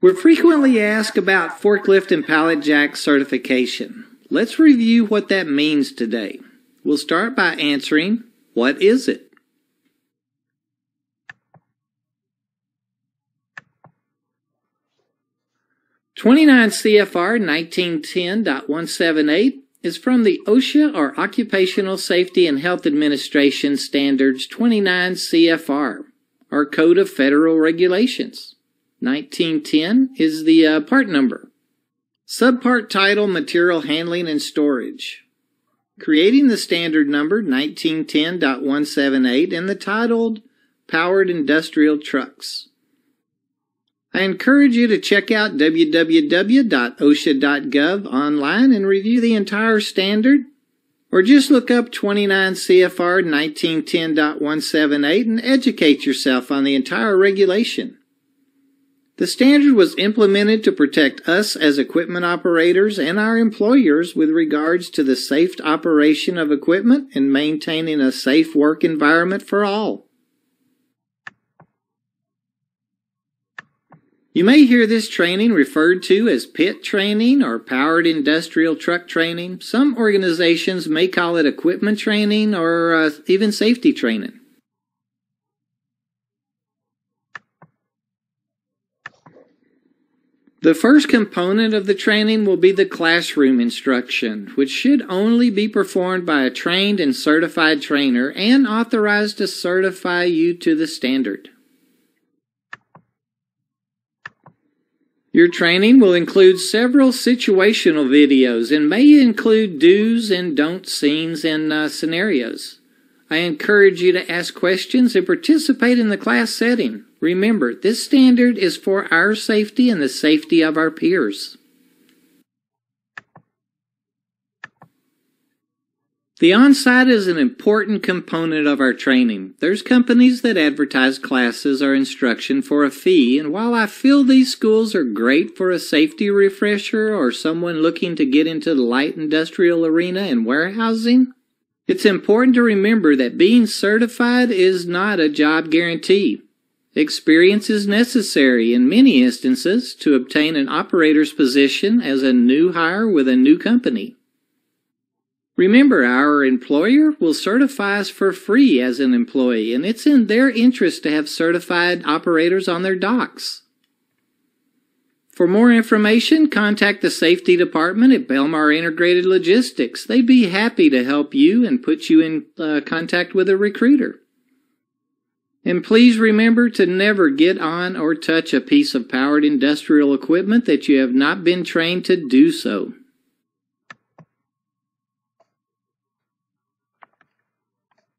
We're frequently asked about forklift and pallet jack certification. Let's review what that means today. We'll start by answering, what is it? Twenty-nine CFR 1910.178 is from the OSHA or Occupational Safety and Health Administration Standards 29 CFR, our Code of Federal Regulations. 1910 is the uh, part number. Subpart title Material Handling and Storage. Creating the standard number 1910.178 and the titled Powered Industrial Trucks. I encourage you to check out www.osha.gov online and review the entire standard, or just look up 29 CFR 1910.178 and educate yourself on the entire regulation. The standard was implemented to protect us as equipment operators and our employers with regards to the safe operation of equipment and maintaining a safe work environment for all. You may hear this training referred to as PIT training or powered industrial truck training. Some organizations may call it equipment training or uh, even safety training. The first component of the training will be the classroom instruction, which should only be performed by a trained and certified trainer and authorized to certify you to the standard. Your training will include several situational videos and may include do's and don't scenes and uh, scenarios. I encourage you to ask questions and participate in the class setting. Remember, this standard is for our safety and the safety of our peers. The on-site is an important component of our training. There's companies that advertise classes or instruction for a fee, and while I feel these schools are great for a safety refresher or someone looking to get into the light industrial arena and warehousing, it's important to remember that being certified is not a job guarantee. Experience is necessary in many instances to obtain an operator's position as a new hire with a new company. Remember, our employer will certify us for free as an employee, and it's in their interest to have certified operators on their docks. For more information, contact the safety department at Belmar Integrated Logistics. They'd be happy to help you and put you in uh, contact with a recruiter. And please remember to never get on or touch a piece of powered industrial equipment that you have not been trained to do so.